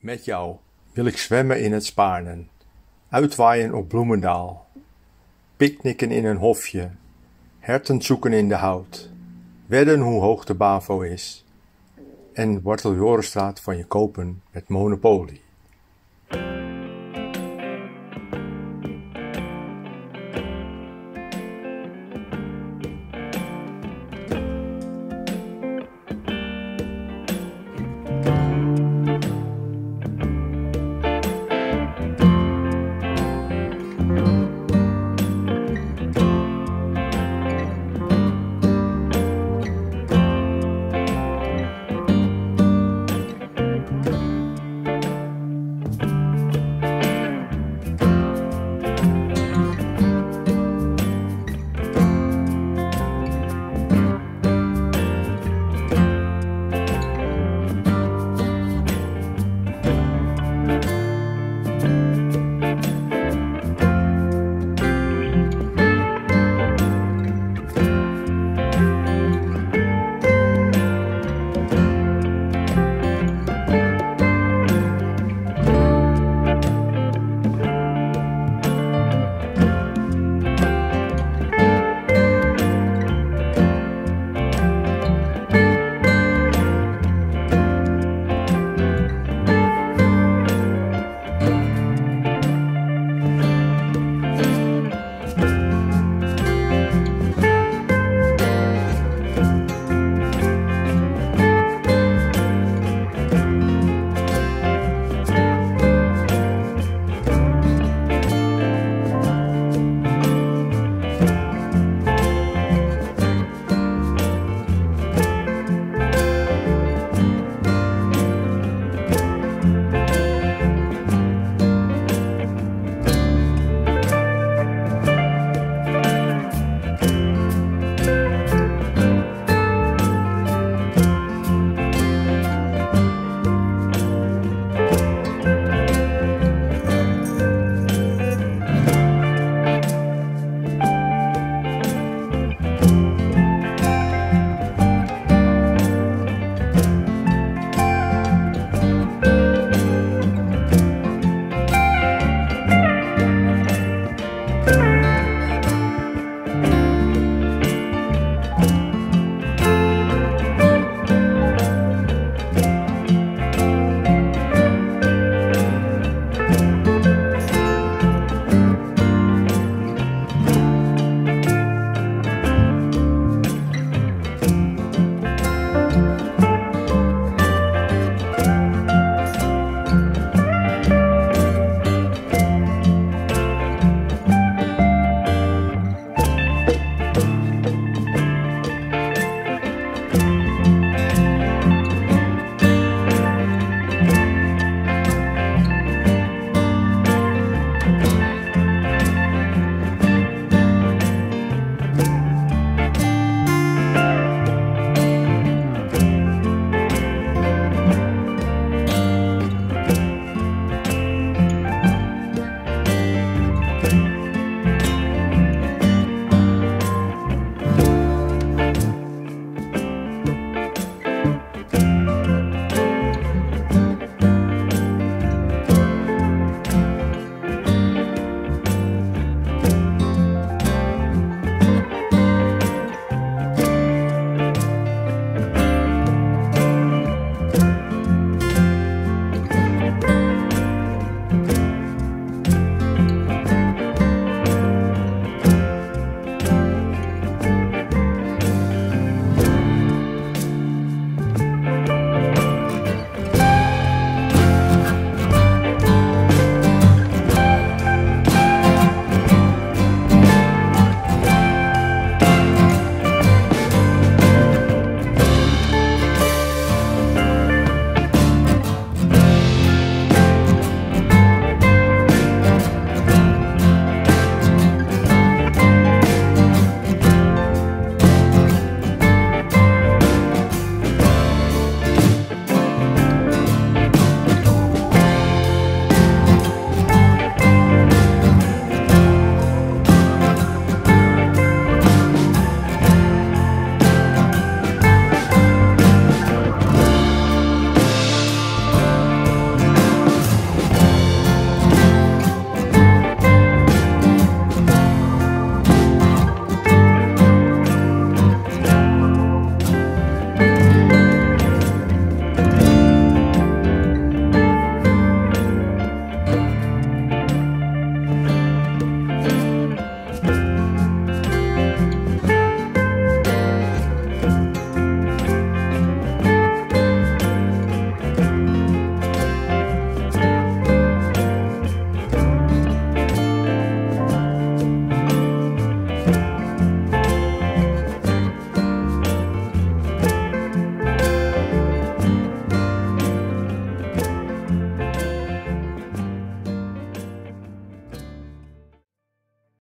Met jou wil ik zwemmen in het Spaarnen, uitwaaien op Bloemendaal, picknicken in een hofje, herten zoeken in de hout, wedden hoe hoog de Bavo is en Worteljorenstraat van je kopen met Monopolie.